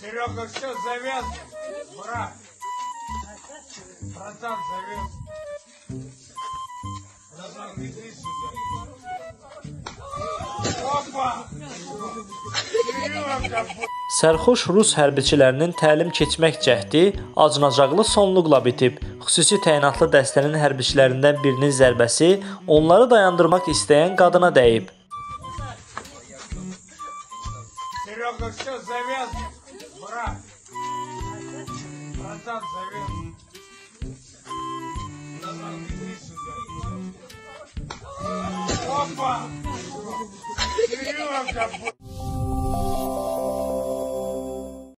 Серега, все, завязывай. Брат. Братан, завязывай. Братан, иди сюда. Опа! Серега, Sərxoş rus hərbiçilərinin təlim keçmək cəhdi acınacaqlı sonluqla bitib. Xüsusi təyinatlı dəstənin hərbiçilərindən birinin zərbəsi onları dayandırmaq istəyən qadına dəyib. Серега все завяз, брат. Братан завяз. Опа! Серега,